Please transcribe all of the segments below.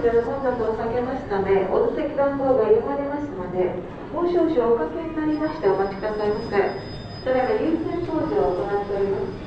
43だと避けましため、お座席番号が読まれますので、もう少々おかけになりましてお待ちくださいませ。それいま優先掃除を行っております。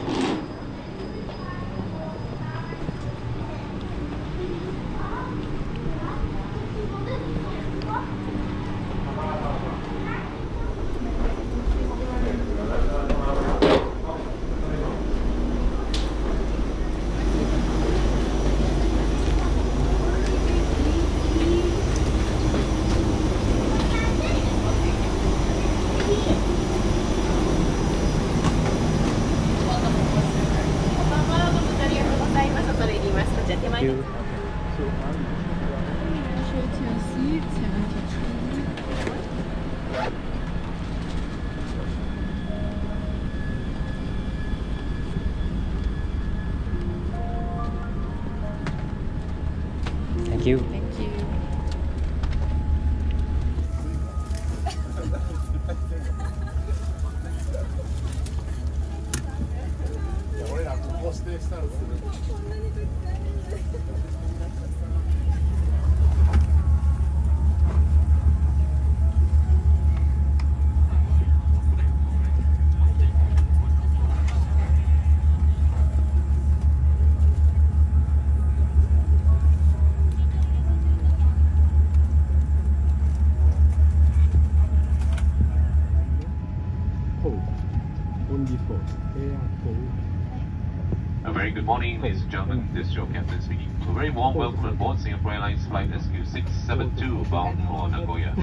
Ladies and gentlemen. This is your captain speaking. A very warm welcome aboard Singapore Airlines Flight SQ672 bound for Nagoya.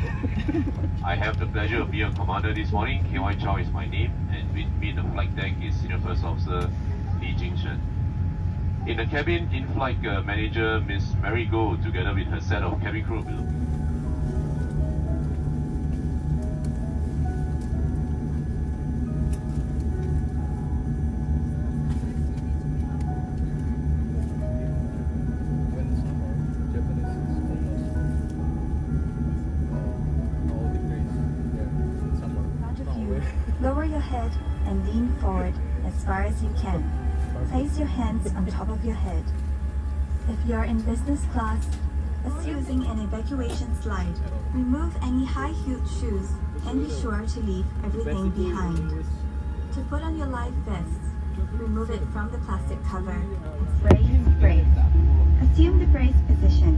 I have the pleasure of being your commander this morning. KY Chow is my name, and with me in the flight deck is Senior First Officer Lee Jingshen. In the cabin, in-flight uh, manager Miss Mary Go, together with her set of cabin crew your head. If you're in business class, as using an evacuation slide, remove any high-heeled shoes and be sure to leave everything behind. To put on your life vests, remove it from the plastic cover. Brace, brace. Assume the brace position.